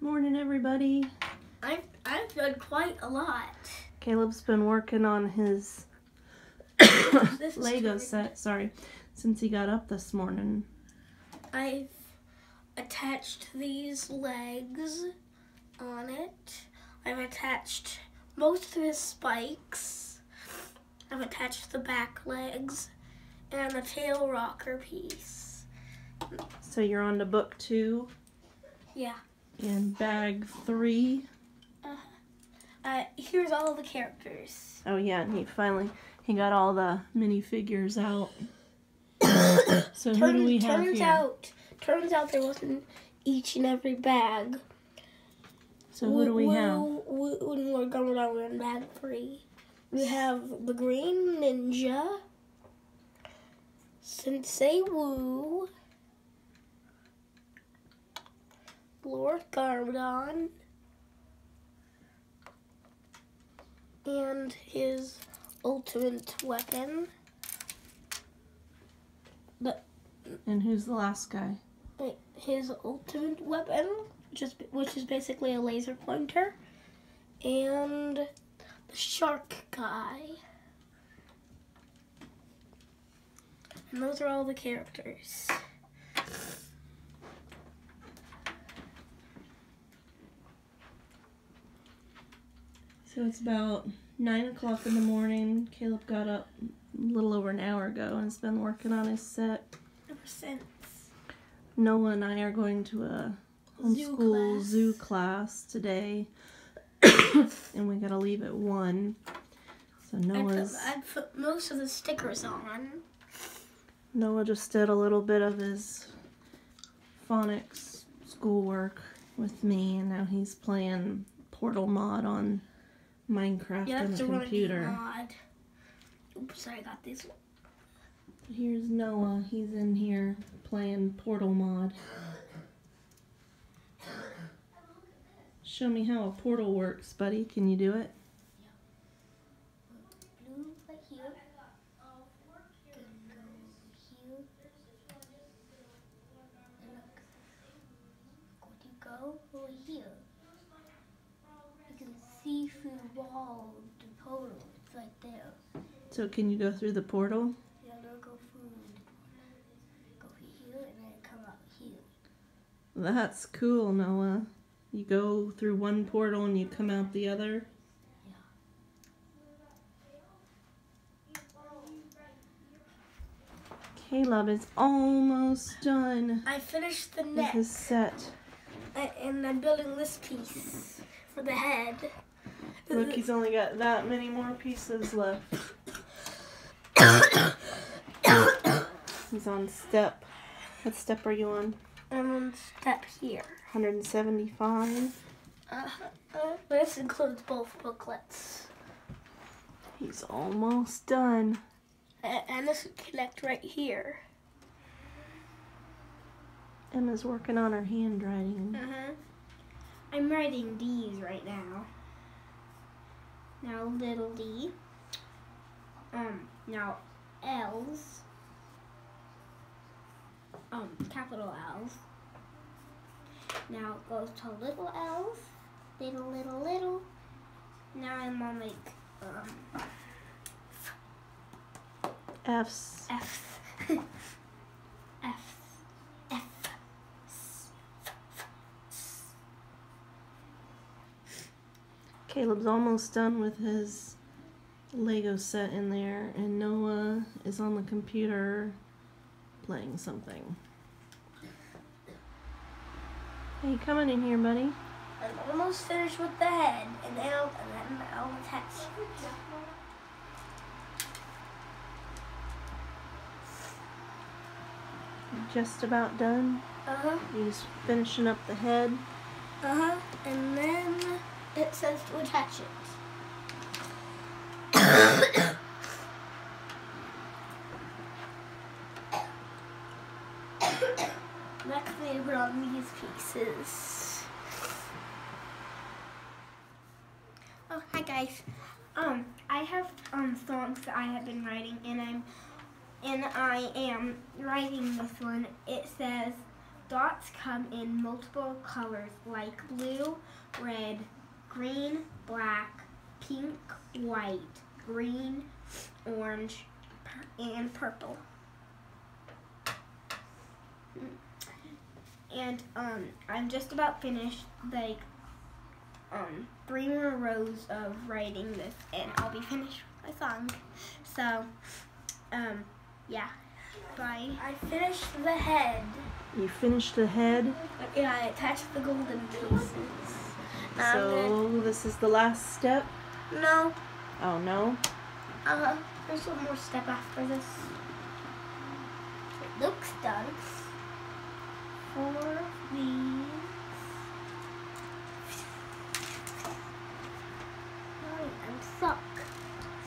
Morning, everybody. I've I've done quite a lot. Caleb's been working on his This Lego set, sorry, since he got up this morning. I've attached these legs on it. I've attached most of his spikes. I've attached the back legs and the tail rocker piece. So you're on to book two Yeah. And bag three. Uh, here's all the characters. Oh yeah, and he finally he got all the minifigures out. so who do we have turns here? out turns out there wasn't each and every bag. so who do we have? When we're going over in bag three, we have the Green Ninja, Sensei Wu, Lord Garmadon, and his ultimate weapon. The, And who's the last guy? His ultimate weapon, which is, which is basically a laser pointer, and the shark guy. And those are all the characters. So it's about nine o'clock in the morning. Caleb got up a little over an hour ago and has been working on his set. Ever since. Noah and I are going to a Zoo homeschool class. zoo class today, and we gotta leave at one. So I put, Noah's I put most of the stickers on. Noah just did a little bit of his phonics schoolwork with me, and now he's playing Portal mod on Minecraft You on the to run a computer. mod. Oops, I got this one. Here's Noah. He's in here playing Portal mod. Show me how a portal works, buddy. Can you do it? Blue right here. Then go here. And look. When you go over here, you can see through the wall of the portal. It's right there. So can you go through the portal? You gotta go through the go here and then come out here. That's cool, Noah. You go through one portal and you come out the other. Yeah. Caleb is almost done I finished the neck. net his set. I- and I'm building this piece for the head. Look, he's only got that many more pieces left. He's on step. What step are you on? I'm on step here. 175. Uh, uh, this includes both booklets. He's almost done. A- And this would connect right here. Emma's working on her handwriting. Uh-huh. I'm writing D's right now. Now little d. Um, now L's. Um, capital L's. Now it goes to little L's. Little, little, little. Now I'm on like, um, F's. F. F. F. Caleb's almost done with his Lego set in there, and Noah is on the computer playing something. Hey, coming in here, buddy. I'm almost finished with the head, and then I'll, and then I'll attach. Just about done. Uh huh. He's finishing up the head. Uh huh. And then it says to attach it. On these pieces. Oh, hi guys. Um, I have um songs that I have been writing, and I'm and I am writing this one. It says dots come in multiple colors like blue, red, green, black, pink, white, green, orange, and purple. And um, I'm just about finished, like um, three more rows of writing this, and I'll be finished with my song. So, um, yeah, bye. I finished the head. You finished the head, Yeah, I attached the golden pieces. Now I'm so this is the last step. no, Oh no. Uh huh. there's one more step after this. It looks done. Four of these. Oh, I'm stuck.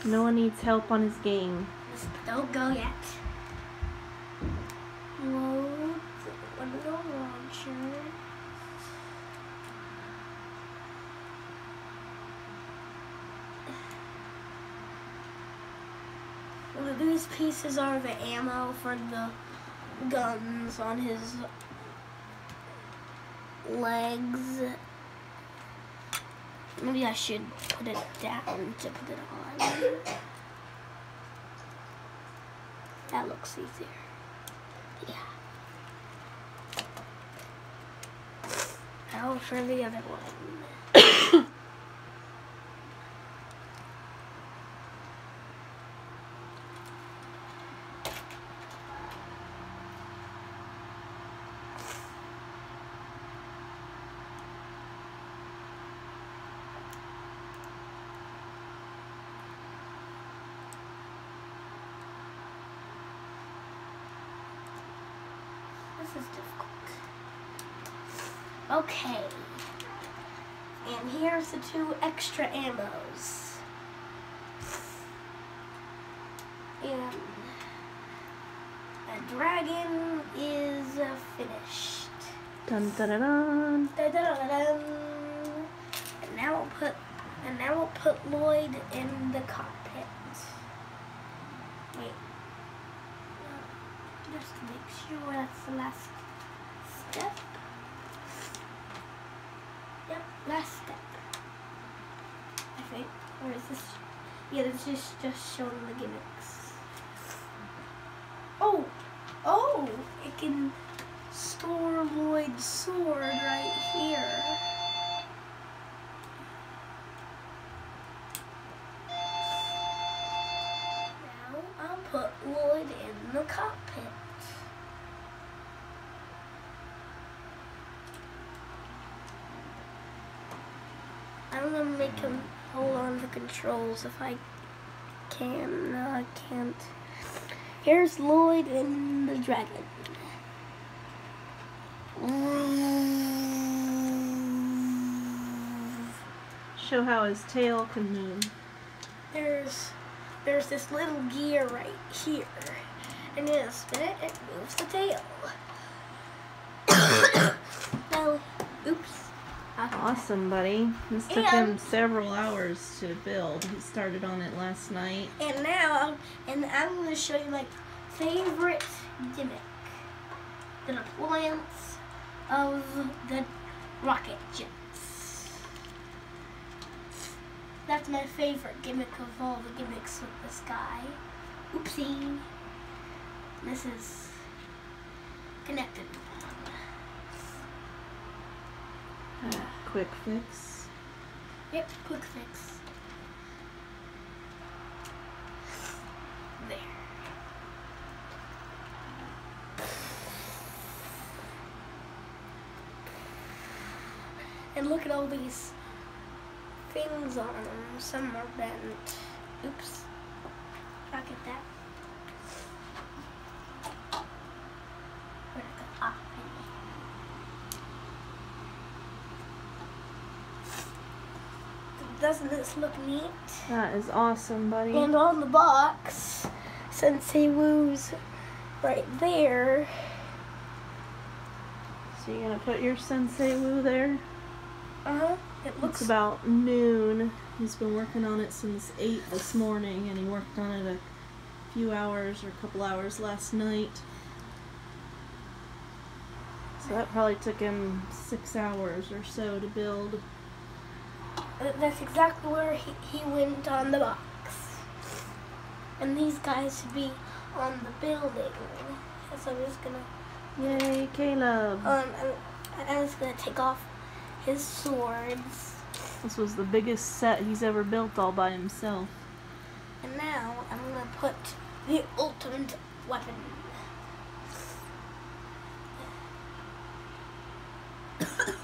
Noah needs help on his game. Just don't go yet. Load one of the launcher. Well, These pieces are the ammo for the guns on his legs. Maybe I should put it down to put it on. That looks easier. Yeah. Now for the other one. This is difficult. Okay. And here's the two extra ammos. And a dragon is uh, finished. Dun dun dun dun. Da-da-da-dum. And now we'll put and now we'll put Lloyd in the cockpit. Wait. No, Just to make sure that's the last step. Yep, last step. I think. Or is this yeah, this is just showing the gimmicks. Oh! Oh! It can store Lloyd's sword right here. Now I'll put Lloyd in the cockpit. I'm gonna make him hold on to the controls if I can. No, I can't. Here's Lloyd and the dragon. Show how his tail can move. There's there's this little gear right here. And you spin it, it moves the tail. now, oops. Uh-huh. Awesome, buddy. This took And- him several hours to build. He started on it last night. And now, and I'm going to show you my favorite gimmick. The deployance of the rocket jets. That's my favorite gimmick of all the gimmicks with this guy. Oopsie. This is connected. Uh, Quick fix. Yep, quick fix. There. And look at all these things on them. Some are bent. Oops. Look at that. Where'd it go? Ah, right there. Doesn't this look neat? That is awesome, buddy. And on the box, Sensei Wu's right there. So you're gonna put your Sensei Wu there? Uh huh. It It's looks about noon. He's been working on it since 8 this morning, and he worked on it a few hours or a couple hours last night. So that probably took him six hours or so to build. That's exactly where he, he went on the box. And these guys should be on the building. So I'm just gonna Yay, Caleb! um and I'm just gonna take off his swords. This was the biggest set he's ever built all by himself. And now I'm gonna put the ultimate weapon.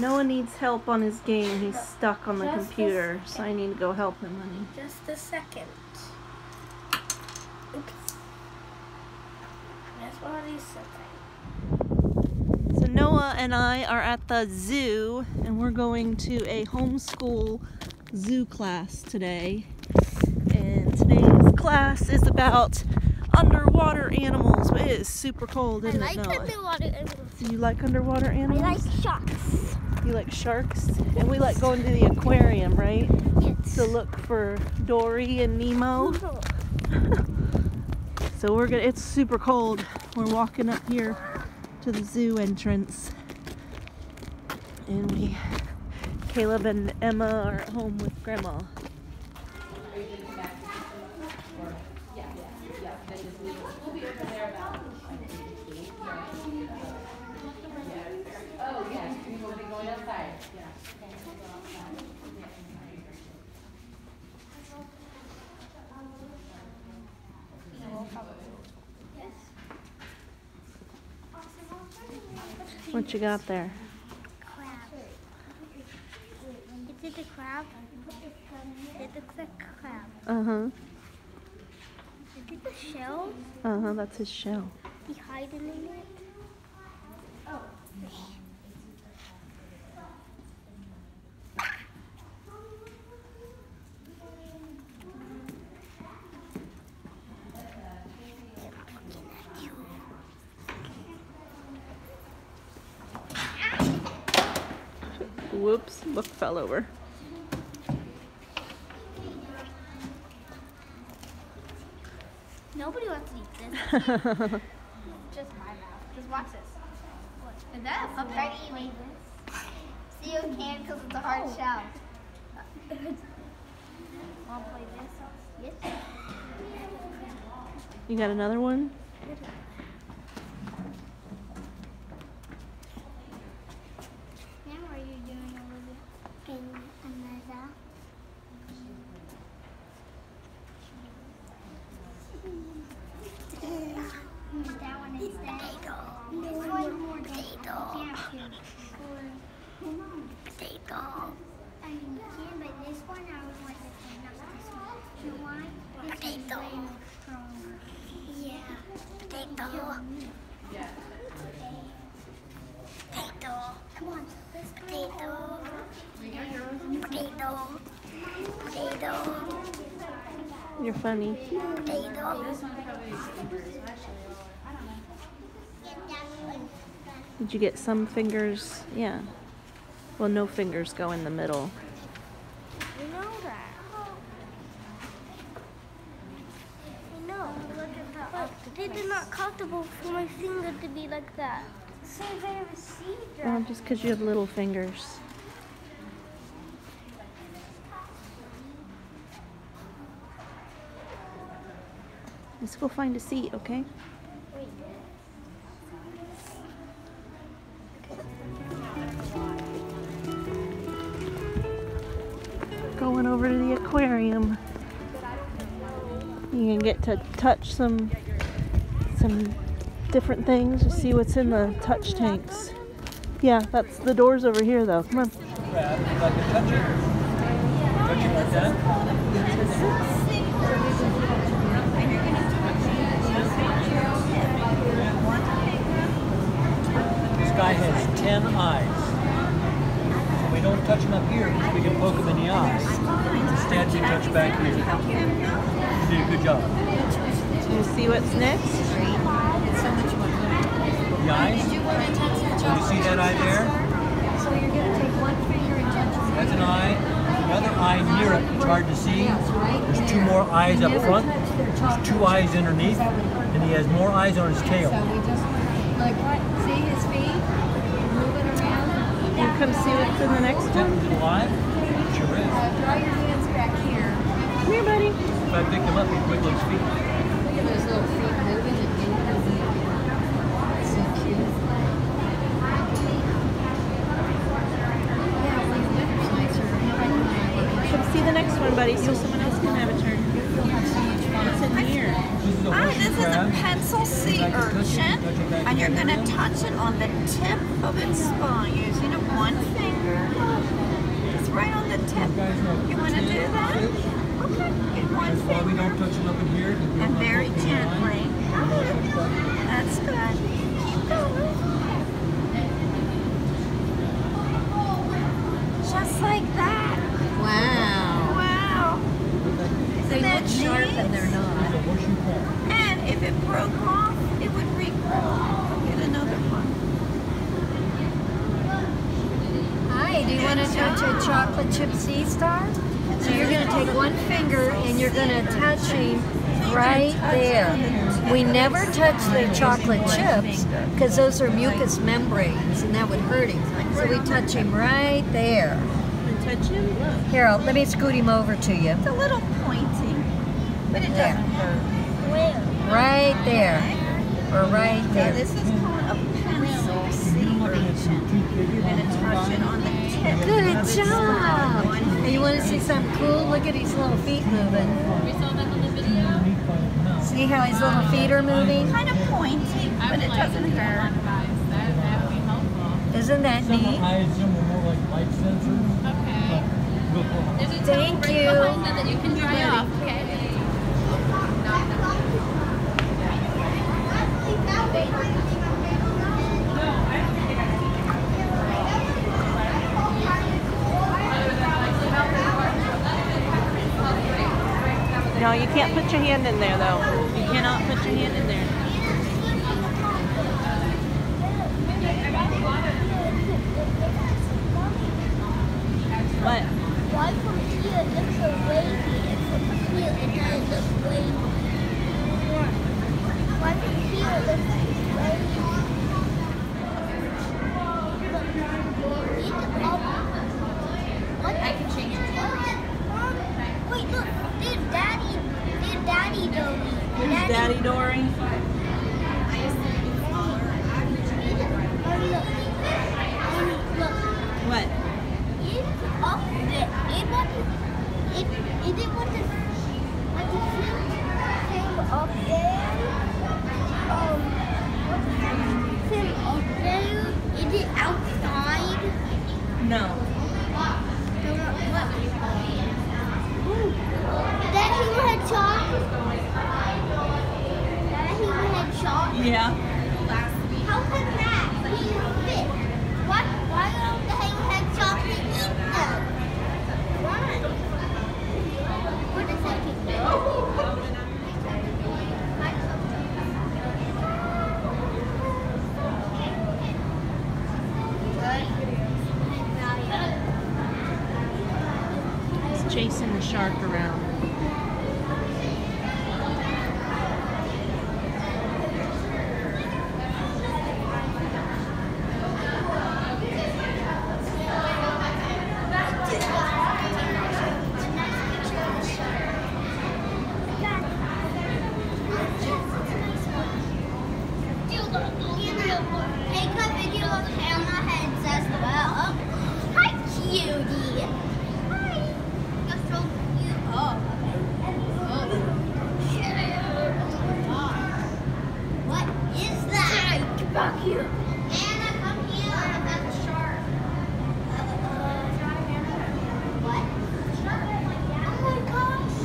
Noah needs help on his game. He's stuck on the Just computer, so I need to go help him, honey. Just a second. Oops. That's one of these settings. So Noah and I are at the zoo, and we're going to a homeschool zoo class today. And today's class is about underwater animals. It is super cold, isn't it, Noah? underwater animals. Do you like underwater animals? I like sharks. You like sharks? And we like going to the aquarium, right? Yes. To look for Dory and Nemo. So we're gonna, it's super cold. We're walking up here to the zoo entrance. And we, Caleb and Emma are at home with grandma. What you got there? crab. Is it a crab? It looks like crab. Uh huh. Is it the shell? Uh huh. That's his shell. He hiding in it? Oh. Whoops! Book fell over. Nobody wants to eat this. Just my mouth. Just watch this. Is that a puppet? Try to eat this. See, you can because it's a hard oh. shell. Want to play this? Yes. you got another one? Now, what are you doing, Olivia? In another. that one is potato. This one more potato. Potato. I mean, you can, but this one I would want this one, not this one. You know why? This potato. One is way stronger. Yeah. Potato. Potato. Come on. Potato. Potato. Potato. You're funny. Did you get some fingers? Yeah. Well, no fingers go in the middle. You know that. I know. But it is not comfortable for my finger to be like that. So I received Well, just because you have little fingers. Let's go find a seat, okay? Going over to the aquarium. You can get to touch some some different things to see what's in the touch tanks. Yeah, that's the doors over here though. Come on. crab. If I can touch it. Touch it like that. This guy has 10 eyes. So we don't touch him up here because we can poke him in the eyes. Instead, we touch back here. You did a good job. Do you see what's next? The eyes. Can you see that eye there? That's an eye. Another eye near it. It's hard to see. There's two more eyes up front. There's two eyes underneath. And he has more eyes on his tail. Look, see his feet moving around? You come see what's in the next one? alive? Sure is. Draw your hands back here. Come here, buddy. If I picked him up, he'd wiggle his feet. Look at those little feet moving and moving. So cute. Yeah, when the weather's nicer, right now, Come see the next one, buddy, so someone else can have a turn. you'll have so much fun. What's in here? This Ah, this is a pencil sea Like a cookie, urchin, touch it back and you're going to touch it on the tip of its spine using a one finger. It's right on the tip. guys know You want to do that? Okay, get one That's why we don't finger. touch it up in here. 'cause we don't And want very to open the line. gently. And we'll touch back. That's good. Keep going. Just like that. Wow. Wow. They Isn't that look sharp and they're It's not. a horseshoe crab. And if it broke off, it would regrow. Get another one. Hi, do you want to touch a chocolate chip sea star? So you're going to take one finger and you're going to touch him right there. We never touch the chocolate chips because those are mucous membranes and that would hurt him. So we touch him right there. Touch him? Look. Let me scoot him over to you. It's a little pointy, but it There. doesn't hurt. Right there. Or right Now there. this is called a pencil. You're going to touch it on. Good job. And you want to see something cool? Look at his little feet moving. See how his little feet are moving? Kind of pointy, but it doesn't hurt. Isn't that Some neat? I assume are more like light sensors. Okay. There's a Thank right you. behind that that you can dry off. Okay. No, you can't put your hand in there, though. You cannot put your hand in there. What? Why from here it looks so wavy and from here it doesn't look wavy? Why from here it looks wavy? Look, it's up. What? I can change it. Mom, wait, look, there's daddy, there's daddy Dory. Who's Daddy Dory? Mommy, look. Mommy, look. What? It's up there. It was it it did what the what the film came up there. Um what the film up there? Is it outside? No. No, no, what? That he had shot. That he had shot. Yeah. How come that? He fit. What? Why don't the hang chocolate eat them? Why? Where does that keep It's chasing the shark around. Take a video of hammerheads as well. Hi, cutie. Hi. You're so cute. Oh. What is that? Get back here. Anna, come here. That's a shark. What? Oh my gosh.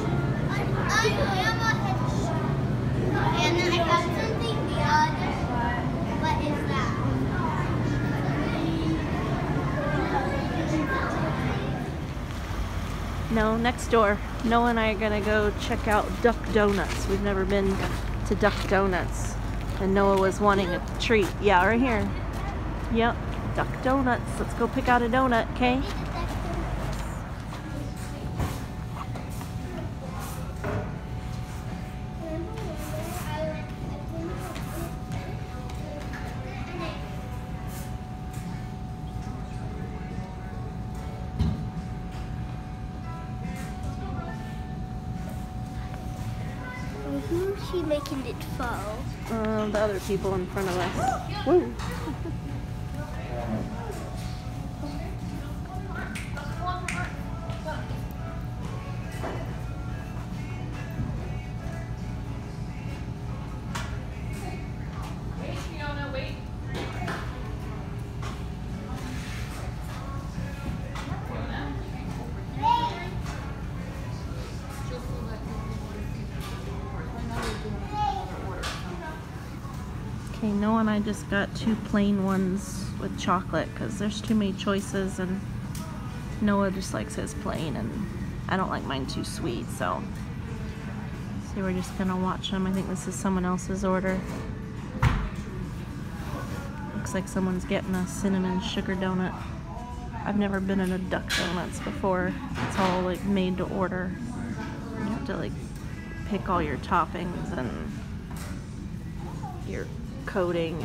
I, I hammerhead shark. Anna, I got something the other. What is that? No, next door. Noah and I are gonna go check out Duck Donuts. We've never been to Duck Donuts. And Noah was wanting a treat. Yeah, right here. Yep, Duck Donuts. Let's go pick out a donut, okay? Making it fall? Uh, the other people in front of us. Woo. I just got two plain ones with chocolate because there's too many choices and Noah just likes his plain and I don't like mine too sweet, so so we're just gonna watch them. I think this is someone else's order. Looks like someone's getting a cinnamon sugar donut. I've never been in a Duck Donuts before. It's all like made to order. You have to like pick all your toppings and your coating.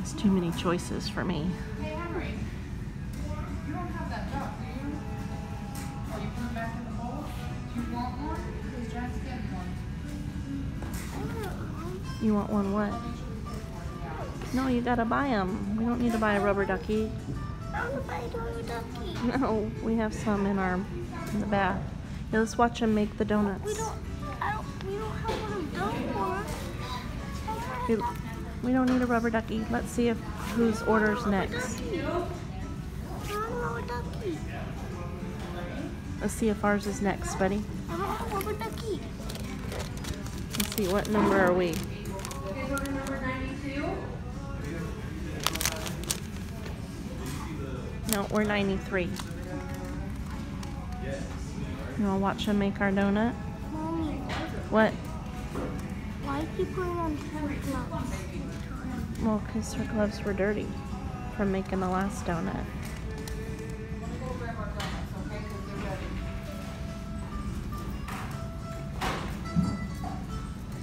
It's too many choices for me. You don't have that duck, do you? Are you putting it back in the bowl? Do you want one? Because Jack's getting one. You want one what? No, you gotta buy them. We don't need to buy a rubber ducky. I want to buy a rubber ducky. No, we have some in our in the bath. Yeah, let's watch them make the donuts. We don't, I don't, we don't have one of those. We, don't need a rubber ducky. Let's see if whose orders next. Want. Let's see if ours is next, buddy. Want. Let's see what number are we? Okay, order number 92. No, we're 93. You wanna watch them make our donut? What? Why did you put it on her gloves? Well, because her gloves were dirty from making the last donut. Let me go grab our donuts, okay? Because they're ready.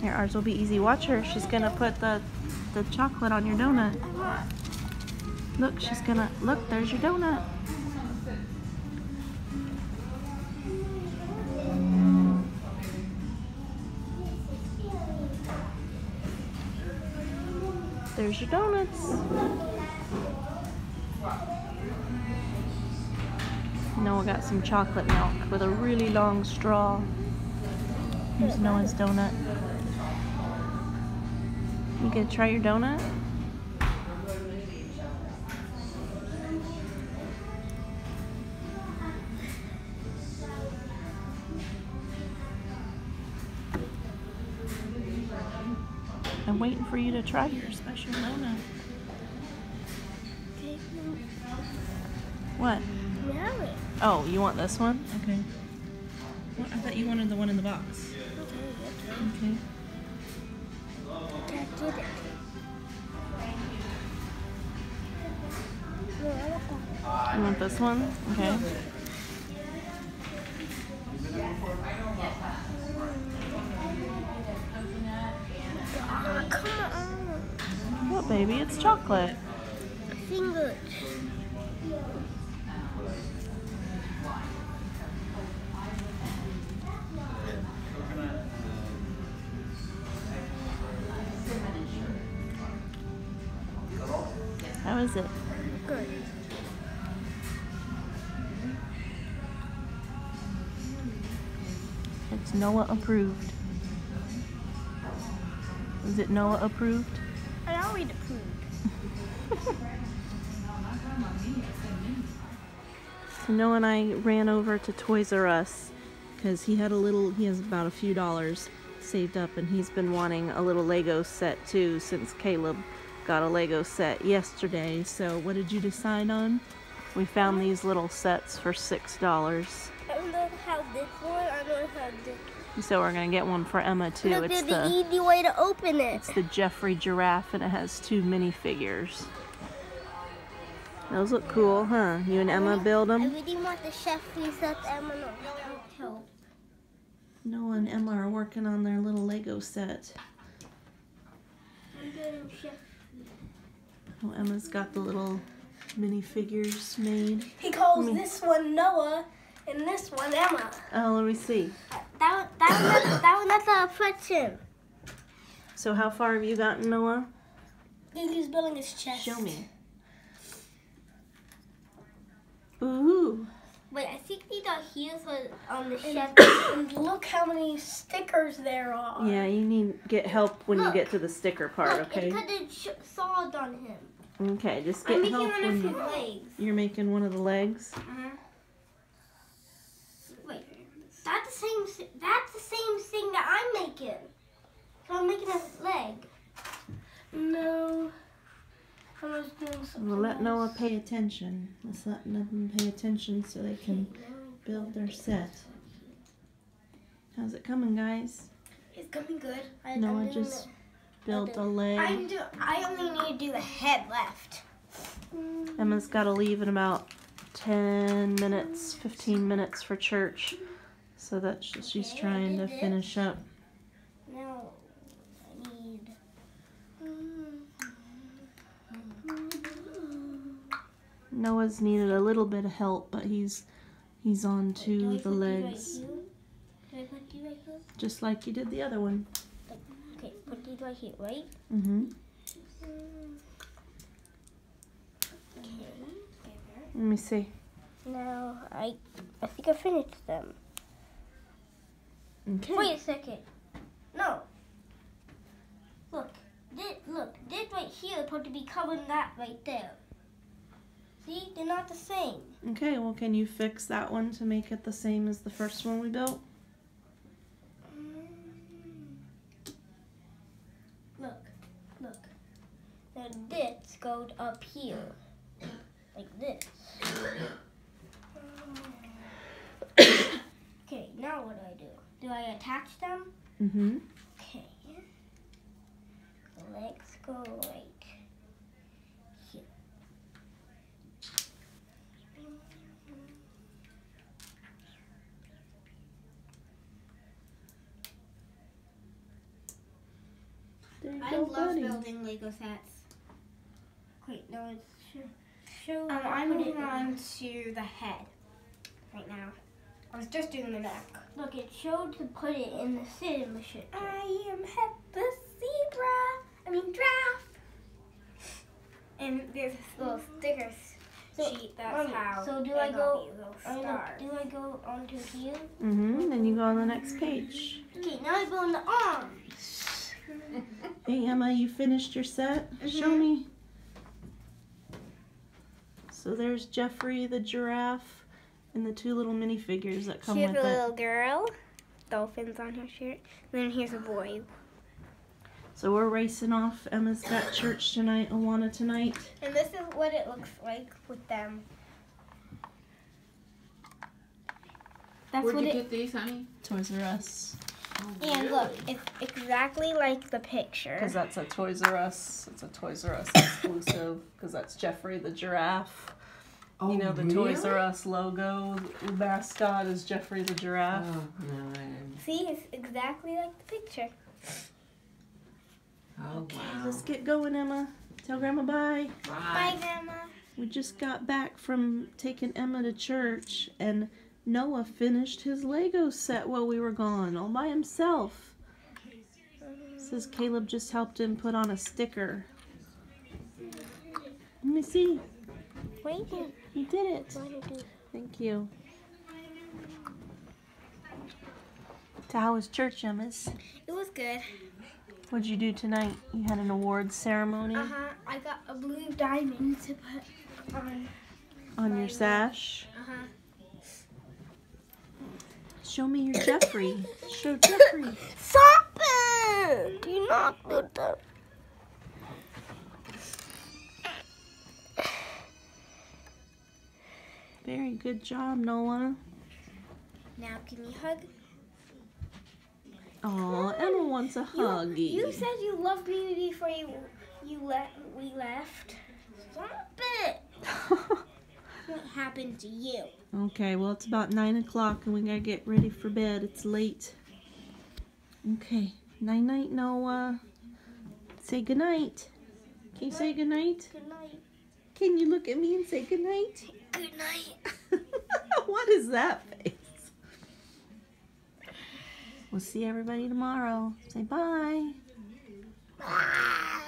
Here, ours will be easy. Watch her. She's gonna put the the chocolate on your donut. Look, she's gonna look. There's your donut. There's your donuts. Noah got some chocolate milk with a really long straw. Here's Noah's donut. You gonna try your donut? To try your special donut. okay, What? we have it. Oh, you want this one? Okay. What? I thought you wanted the one in the box. Okay. Dad did it. No, I. You want this one? Okay. Ah, come on. What, baby? It's chocolate. Fingers. How is it? Good. It's Noah approved. Is it Noah approved? I already approved. So Noah and I ran over to Toys R Us because he had a little, he has about a few dollars saved up and he's been wanting a little Lego set too since Caleb got a Lego set yesterday. So what did you decide on? We found these little sets for six dollars. I don't know how this one. I don't know how this. So we're gonna get one for Emma too. Look, It's the the easy way to open it. it's the Geoffrey giraffe and it has two minifigures. Those look cool, huh? You and Emma build them? I them? really want the chef set Emma no help. Noah and Emma are working on their little Lego set. I'm doing chef. Oh, Emma's got the little minifigures made. He calls this one Noah and this one Emma. Oh, let me see. That that one that, one that's puts him. So how far have you gotten, Noah? He's building his chest. Show me. Ooh. Wait, I think these are heels on- the chest. And look how many stickers there are. Yeah, you need get help when you get to the sticker part, Look, okay? it's got the sawed on him. Okay, just I'm get making help one of his legs. you're making one of the legs. Uh-huh. Wait, that's the same. That's the same thing that I'm making. So I'm making a leg. No. I was doing something We'll let else. Noah pay attention. Let's let them pay attention so they can build their set. How's it coming, guys? It's coming good. I, Noah I'm just the- built Okay. a leg. I'm do. I only need to do the head left. Emma's got to leave in about 10 minutes, 15 minutes for church. So that sh- she's trying to finish up. Now I need. Noah's needed a little bit of help, but he's he's on to the right legs, here? Do I put these right just like you did the other one. Okay, put these right here, right? Mm-hmm. Okay. Let me see. Now I, I think I finished them. Okay. Wait a second. No. Look, this, look, this right here is supposed to be covering that right there. See, they're not the same. Okay. Well, can you fix that one to make it the same as the first one we built? Mm-hmm. Look, look. Now this goes up here, like this. okay, now what do I do? Do I attach them? Mm-hmm. Okay. Let's go right here. There I go, love buddy. building Lego sets. Wait, no, it's show. show Um, how I'm to it moving on to the head right now. I was just doing the neck. Look, it showed to put it in the sitting machine. I am head the zebra. I mean giraffe. And there's this little stickers So, sheet. That's Mommy, how. so do I I go- I stars. do I go onto here? Mm-hmm. Then you go on the next page. Okay, now I go on the arms. Hey Emma, you finished your set? Show Mhm. me. So there's Geoffrey the giraffe and the two little minifigures that come Here's with a it. little girl. Dolphins on her shirt. And then here's a boy. So we're racing off. Emma's got church tonight, Awana tonight. And this is what it looks like with them. That's Where'd what you it get these, honey? Toys R Us. Oh, and look, it's exactly like the picture. Because that's a Toys R Us. It's a Toys R Us exclusive. Because that's Geoffrey the giraffe. Oh, you know the Toys R Us logo mascot is Geoffrey the Oh, giraffe. no, I didn't. See, it's exactly like the picture. Oh, Okay, wow. let's get going, Emma. Tell Grandma bye. Bye, Grandma. We just got back from taking Emma to church, and Noah finished his Lego set while we were gone, all by himself. Says Caleb just helped him put on a sticker. Let me see. Wait, You did it. what did I do? Thank you. So how was church, Emma's? It was good. What'd you do tonight? You had an awards ceremony Uh huh. I got a blue diamond to put on. on your sash. Uh huh. Show me your Geoffrey. Show Geoffrey. Stop it! Do you not do Very good job, Noah. Now, can you hug? Oh, Emma wants a You, huggy. you said you loved me before you you le- we left. Stop it! What happened to you? okay, well, it's about 9 o'clock and we gotta get ready for bed. It's late. Okay, night night, Noah. Say goodnight. Can you say goodnight? Good night. Can you look at me and say goodnight? Good night. what is that face? We'll see everybody tomorrow. Say bye. Bye.